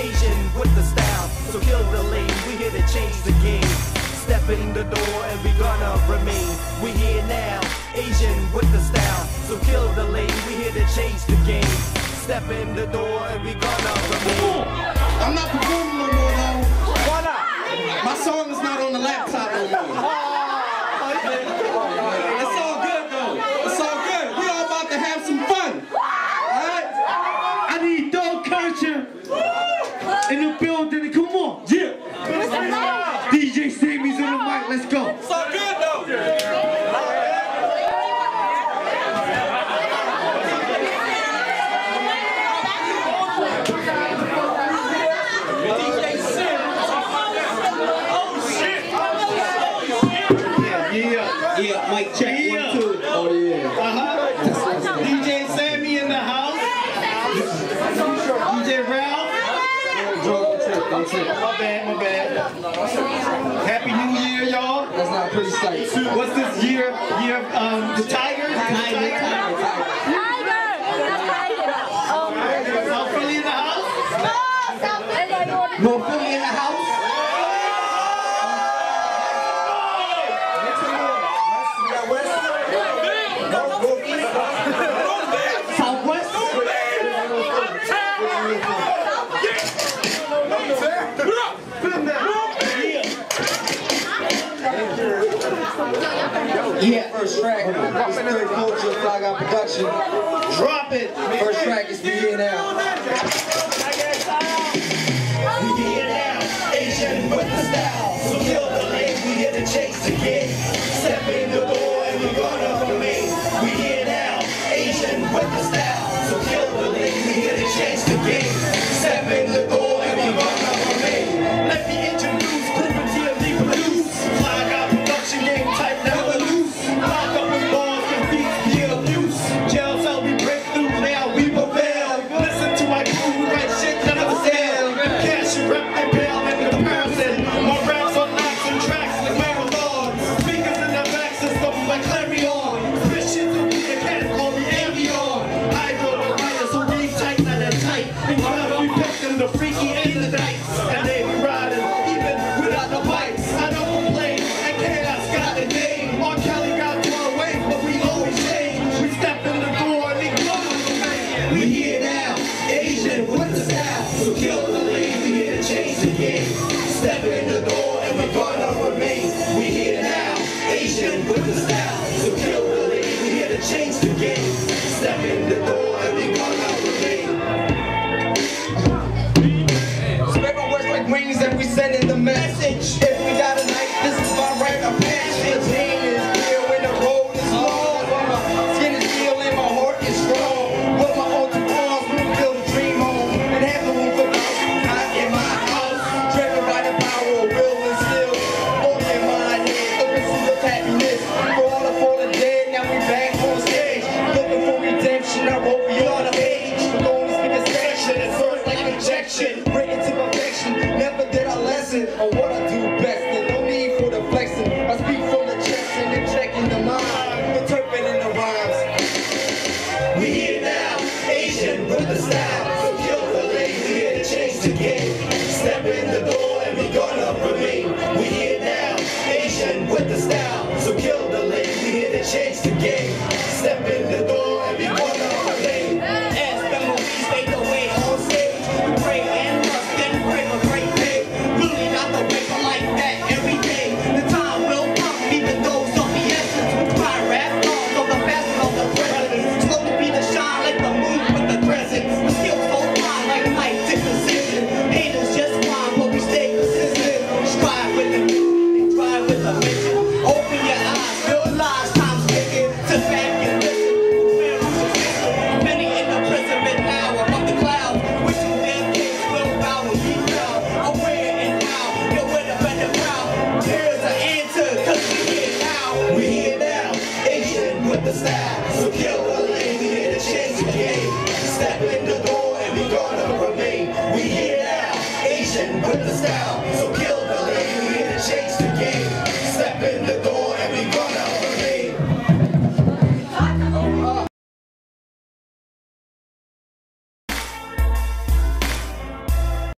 Asian with the style. So kill the lane, we here to change the game. Step in the door and we gonna remain. We here now, Asian with the style. So kill the lane, we here to change the game. Step in the door and we gonna remain. let's go. So good though. Yeah. Yeah, mic check, Oh, yeah. Uh-huh. DJ Sammy in the house. DJ Ralph. My bad, my bad. Happy New Year, y'all. That's not pretty sight. What's this year? Year of um, the Tiger? Tiger, Tiger. Tiger. Tiger. Oh, Philly in the house? No, Southwest? Southwest? yeah. first track. It's Kulture Production. Drop it! First track is Here Now. Here now, Asian with the style. So we to. what I do best and no need for the flexing. I speak from the chest and then checking the mind, interpreting the rhymes. We here now, Asian with the style. So kill the lazy and change the game.